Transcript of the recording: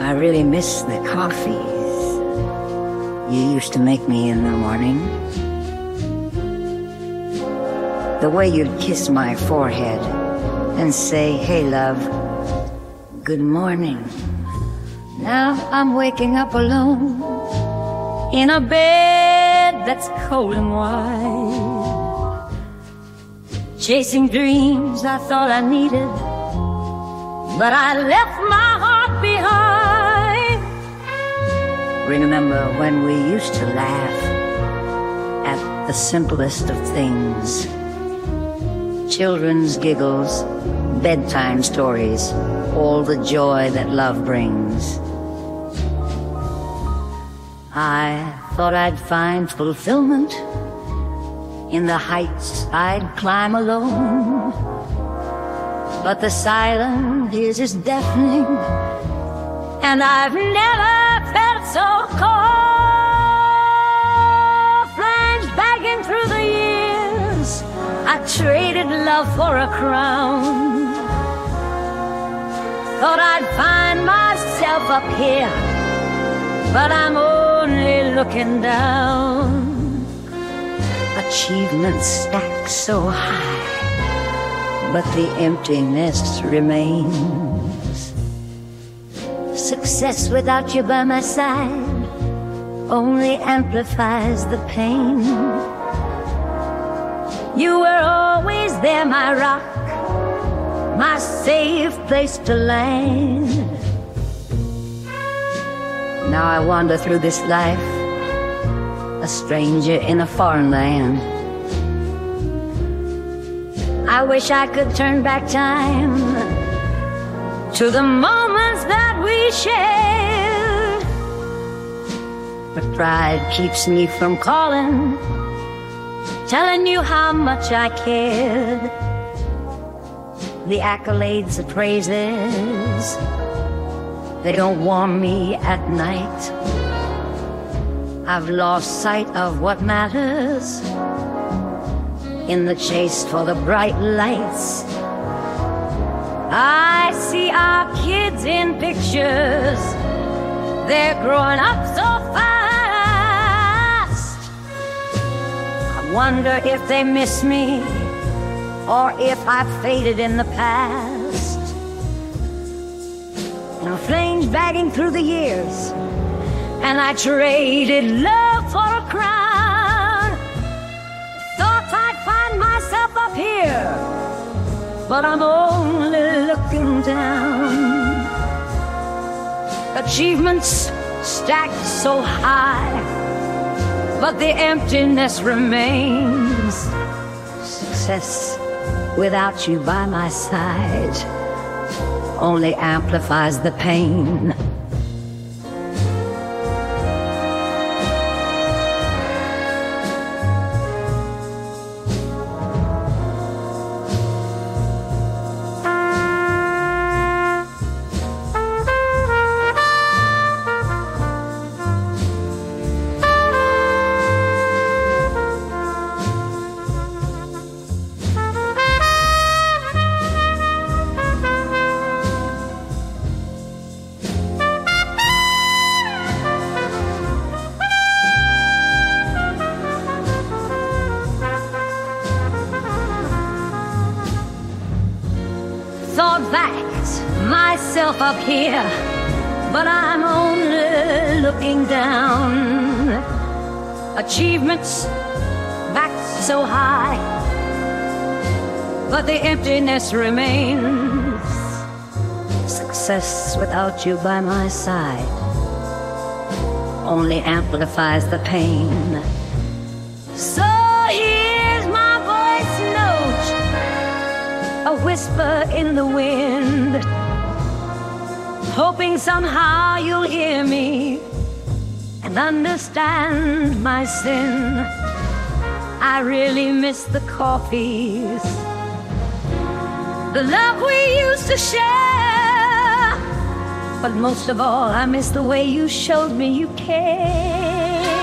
I really miss the coffees you used to make me in the morning. The way you'd kiss my forehead and say, Hey, love, good morning. Now I'm waking up alone in a bed that's cold and wide. Chasing dreams I thought I needed, but I left my heart behind. Remember when we used to laugh at the simplest of things children's giggles, bedtime stories, all the joy that love brings. I thought I'd find fulfillment in the heights I'd climb alone. But the silence is deafening, and I've never so cold. Flames bagging through the years, I traded love for a crown. Thought I'd find myself up here, but I'm only looking down. Achievements stack so high, but the emptiness remains. Success without you by my side only amplifies the pain. You were always there, my rock, my safe place to land. Now I wander through this life, a stranger in a foreign land. I wish I could turn back time to the moments pride keeps me from calling, telling you how much I cared. The accolades, the praises, they don't warm me at night. I've lost sight of what matters in the chase for the bright lights. I see our kids in pictures, they're growing up so fast. Wonder if they miss me or if I faded in the past. Now flames bagging through the years, and I traded love for a crown. Thought I'd find myself up here, but I'm only looking down. Achievements stacked so high, but the emptiness remains. Success without you by my side only amplifies the pain. Myself up here, but I'm only looking down. Achievements backed so high, but the emptiness remains. Success without you by my side only amplifies the pain. So here's my voice note, a whisper in the wind, hoping somehow you'll hear me and understand my sin. I really miss the coffees, the love we used to share. But most of all, I miss the way you showed me you care.